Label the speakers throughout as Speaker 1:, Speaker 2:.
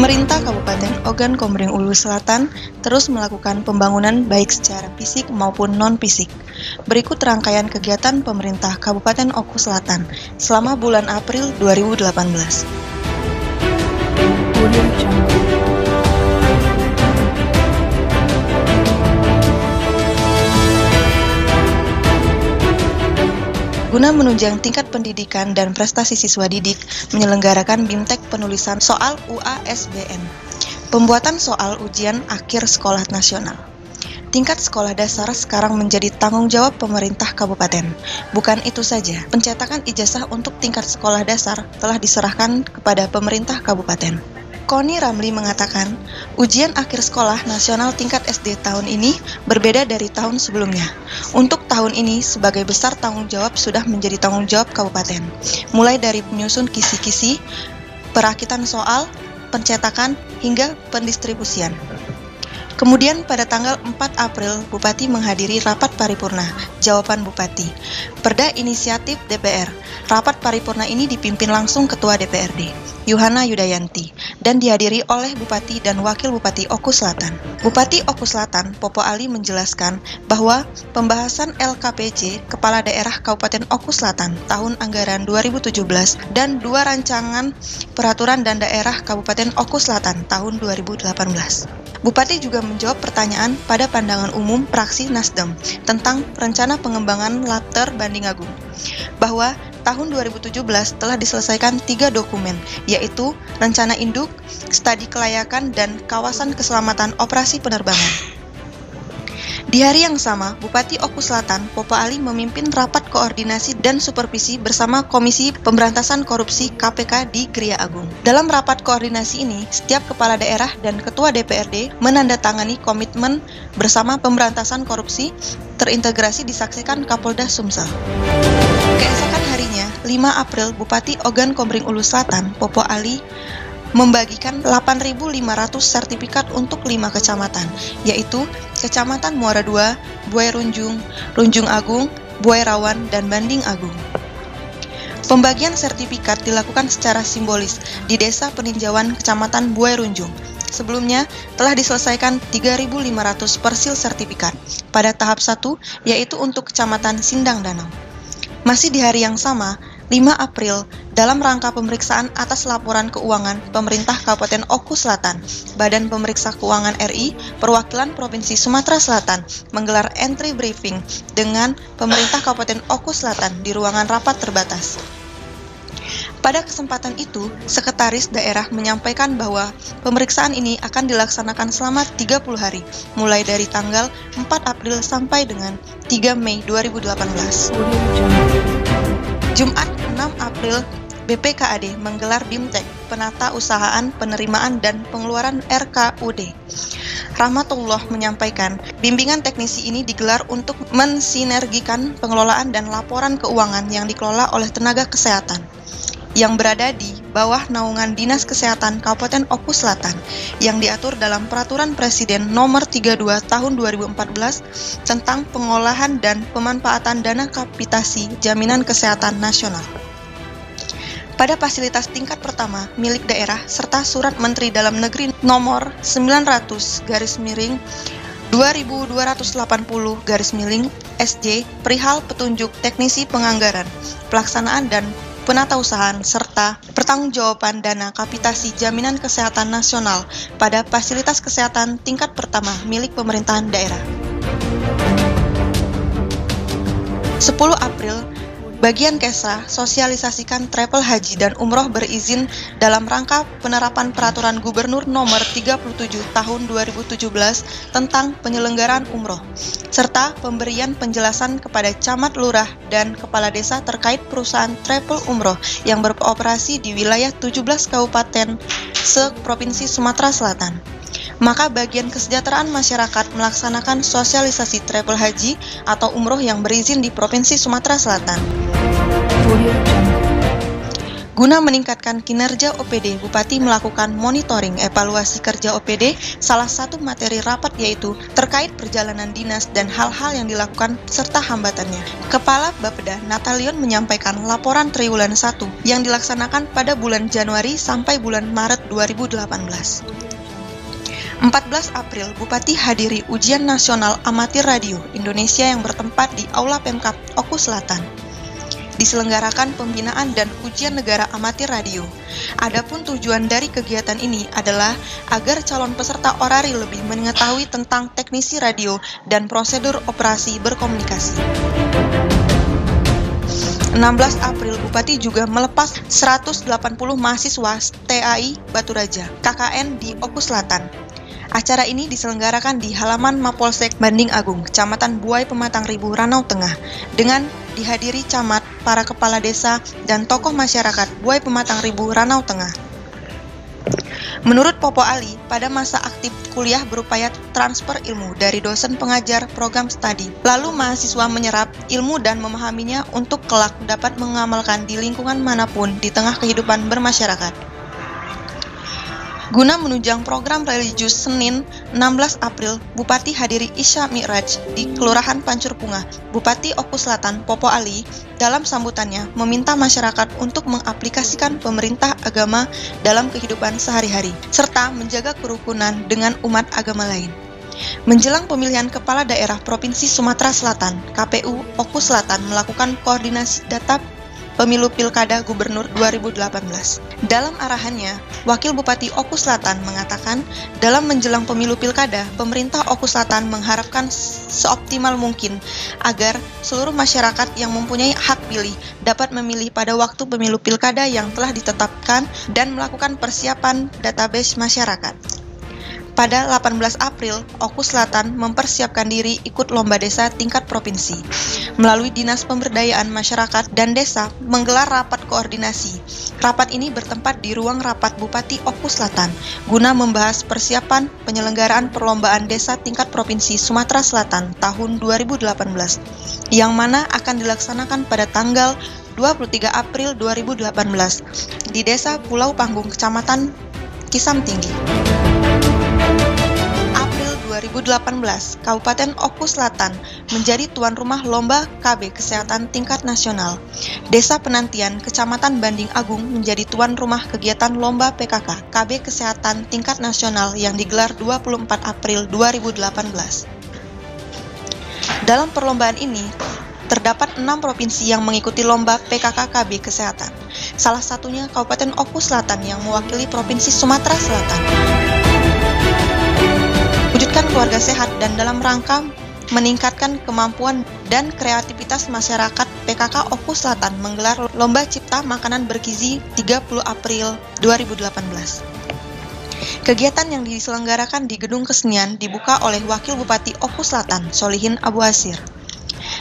Speaker 1: Pemerintah Kabupaten Ogan Komering Ulu Selatan terus melakukan pembangunan baik secara fisik maupun non-fisik. Berikut rangkaian kegiatan pemerintah Kabupaten Oku Selatan selama bulan April 2018. Guna menunjang tingkat pendidikan dan prestasi siswa didik, menyelenggarakan BIMTEK penulisan soal UASBN. Pembuatan soal ujian akhir sekolah nasional. Tingkat sekolah dasar sekarang menjadi tanggung jawab pemerintah kabupaten. Bukan itu saja, pencetakan ijazah untuk tingkat sekolah dasar telah diserahkan kepada pemerintah kabupaten. Koni Ramli mengatakan, ujian akhir sekolah nasional tingkat SD tahun ini berbeda dari tahun sebelumnya. Untuk tahun ini, sebagai besar tanggung jawab sudah menjadi tanggung jawab kabupaten. Mulai dari menyusun kisi-kisi, perakitan soal, pencetakan, hingga pendistribusian. Kemudian pada tanggal 4 April, Bupati menghadiri rapat paripurna. Jawaban Bupati. Perda inisiatif DPR. Rapat paripurna ini dipimpin langsung Ketua DPRD, Yuhana Yudayanti, dan dihadiri oleh Bupati dan Wakil Bupati Oku Selatan. Bupati Oku Selatan, Popo Ali menjelaskan bahwa pembahasan LKPJ Kepala Daerah Kabupaten Oku Selatan tahun anggaran 2017 dan dua rancangan peraturan dan daerah Kabupaten Oku Selatan tahun 2018. Bupati juga menjawab pertanyaan pada pandangan umum praksi Nasdem tentang rencana pengembangan later banding agung, bahwa tahun 2017 telah diselesaikan tiga dokumen, yaitu Rencana Induk, Studi Kelayakan, dan Kawasan Keselamatan Operasi Penerbangan. Di hari yang sama, Bupati Oku Selatan, Popo Ali memimpin rapat koordinasi dan supervisi bersama Komisi Pemberantasan Korupsi KPK di Gria Agung. Dalam rapat koordinasi ini, setiap kepala daerah dan ketua DPRD menandatangani komitmen bersama pemberantasan korupsi terintegrasi disaksikan Kapolda Sumsel. Keesokan harinya, 5 April, Bupati Ogan Komering Ulu Selatan, Popo Ali, membagikan 8.500 sertifikat untuk 5 kecamatan, yaitu Kecamatan Muara II, Buai Runjung, Runjung Agung, Buai Rawan, dan Banding Agung. Pembagian sertifikat dilakukan secara simbolis di Desa Peninjauan Kecamatan Buai Runjung. Sebelumnya telah diselesaikan 3.500 persil sertifikat pada tahap 1 yaitu untuk Kecamatan Sindang Danau. Masih di hari yang sama, 5 April, dalam rangka pemeriksaan atas laporan keuangan pemerintah Kabupaten Oku Selatan, Badan Pemeriksa Keuangan RI, Perwakilan Provinsi Sumatera Selatan menggelar entry briefing dengan pemerintah Kabupaten Oku Selatan di ruangan rapat terbatas. Pada kesempatan itu, sekretaris daerah menyampaikan bahwa pemeriksaan ini akan dilaksanakan selama 30 hari, mulai dari tanggal 4 April sampai dengan 3 Mei 2018. Jumat 6 April, BPKAD menggelar BIMTEK, Penata Usahaan Penerimaan dan Pengeluaran RKUD. Rahmatullah menyampaikan, bimbingan teknisi ini digelar untuk mensinergikan pengelolaan dan laporan keuangan yang dikelola oleh tenaga kesehatan yang berada di bawah naungan Dinas Kesehatan Kabupaten Oku Selatan yang diatur dalam Peraturan Presiden Nomor 32 Tahun 2014 tentang pengolahan dan pemanfaatan dana kapitasi jaminan kesehatan nasional. Pada fasilitas tingkat pertama milik daerah serta Surat Menteri Dalam Negeri Nomor 900 garis miring 2280 garis miring SJ perihal petunjuk teknisi penganggaran, pelaksanaan dan penatausahaan serta pertanggungjawaban dana kapitasi jaminan kesehatan nasional pada fasilitas kesehatan tingkat pertama milik pemerintahan daerah. 10 April Bagian Kesra sosialisasikan travel haji dan umroh berizin dalam rangka penerapan peraturan gubernur nomor 37 tahun 2017 tentang penyelenggaraan umroh, serta pemberian penjelasan kepada camat lurah dan kepala desa terkait perusahaan travel umroh yang beroperasi di wilayah 17 kabupaten se-Provinsi Sumatera Selatan maka bagian kesejahteraan masyarakat melaksanakan sosialisasi travel haji atau umroh yang berizin di Provinsi Sumatera Selatan. Guna meningkatkan kinerja OPD, Bupati melakukan monitoring evaluasi kerja OPD. Salah satu materi rapat yaitu terkait perjalanan dinas dan hal-hal yang dilakukan serta hambatannya. Kepala Bapeda Natalion menyampaikan laporan triwulan 1 yang dilaksanakan pada bulan Januari sampai bulan Maret 2018. 14 April, Bupati hadiri ujian nasional amatir radio Indonesia yang bertempat di Aula Pemkap Oku Selatan diselenggarakan pembinaan dan ujian negara amatir radio. Adapun tujuan dari kegiatan ini adalah agar calon peserta orari lebih mengetahui tentang teknisi radio dan prosedur operasi berkomunikasi. 16 April, Bupati juga melepas 180 mahasiswa TAI Batu Raja, KKN di Oku Selatan. Acara ini diselenggarakan di halaman Mapolsek Banding Agung, Kecamatan Buai Pematang Ribu, Ranau Tengah, dengan dihadiri camat, para kepala desa, dan tokoh masyarakat Buai Pematang Ribu, Ranau Tengah. Menurut Popo Ali, pada masa aktif kuliah berupaya transfer ilmu dari dosen pengajar program studi. Lalu mahasiswa menyerap ilmu dan memahaminya untuk kelak dapat mengamalkan di lingkungan mana pun di tengah kehidupan bermasyarakat. Guna menunjang program religius Senin 16 April, Bupati hadiri Isya Mi'raj di Kelurahan Pancur Punga, Bupati Oku Selatan Popo Ali, dalam sambutannya meminta masyarakat untuk mengaplikasikan pemerintah agama dalam kehidupan sehari-hari, serta menjaga kerukunan dengan umat agama lain. Menjelang pemilihan kepala daerah Provinsi Sumatera Selatan, KPU Oku Selatan melakukan koordinasi data Pemilu Pilkada Gubernur 2018. Dalam arahannya, Wakil Bupati Oku Selatan mengatakan, dalam menjelang pemilu Pilkada, pemerintah Oku Selatan mengharapkan seoptimal mungkin agar seluruh masyarakat yang mempunyai hak pilih dapat memilih pada waktu pemilu Pilkada yang telah ditetapkan dan melakukan persiapan database masyarakat. Pada 18 April, Oku Selatan mempersiapkan diri ikut lomba desa tingkat provinsi. Melalui Dinas Pemberdayaan Masyarakat dan Desa menggelar rapat koordinasi. Rapat ini bertempat di ruang rapat Bupati Oku Selatan guna membahas persiapan penyelenggaraan perlombaan desa tingkat provinsi Sumatera Selatan tahun 2018 yang mana akan dilaksanakan pada tanggal 23 April 2018 di Desa Pulau Panggung, Kecamatan Kisam Tinggi. 2018, Kabupaten Oku Selatan menjadi tuan rumah Lomba KB Kesehatan tingkat nasional. Desa Penantian, Kecamatan Banding Agung menjadi tuan rumah kegiatan Lomba PKK KB Kesehatan tingkat nasional yang digelar 24 April 2018. Dalam perlombaan ini, terdapat enam provinsi yang mengikuti lomba PKK KB Kesehatan. Salah satunya Kabupaten Oku Selatan yang mewakili Provinsi Sumatera Selatan keluarga sehat dan dalam rangka meningkatkan kemampuan dan kreativitas masyarakat PKK Oku Selatan menggelar Lomba Cipta Makanan Bergizi 30 April 2018. Kegiatan yang diselenggarakan di Gedung Kesenian dibuka oleh Wakil Bupati Oku Selatan, Solihin Abu Asir.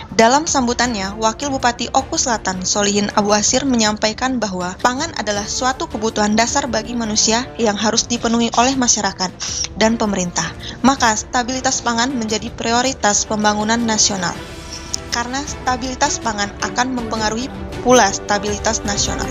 Speaker 1: Dalam sambutannya, Wakil Bupati Oku Selatan, Solihin Abu Asir menyampaikan bahwa pangan adalah suatu kebutuhan dasar bagi manusia yang harus dipenuhi oleh masyarakat dan pemerintah. Maka stabilitas pangan menjadi prioritas pembangunan nasional. Karena stabilitas pangan akan mempengaruhi pula stabilitas nasional.